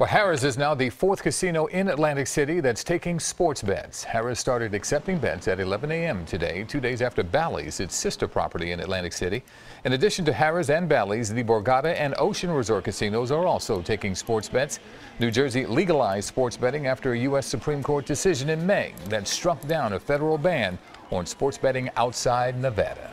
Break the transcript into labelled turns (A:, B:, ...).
A: Well, Harrah's is now the fourth casino in Atlantic City that's taking sports bets. Harrah's started accepting bets at 11 a.m. today, two days after Bally's, its sister property in Atlantic City. In addition to Harrah's and Bally's, the Borgata and Ocean Resort casinos are also taking sports bets. New Jersey legalized sports betting after a U.S. Supreme Court decision in May that struck down a federal ban on sports betting outside Nevada.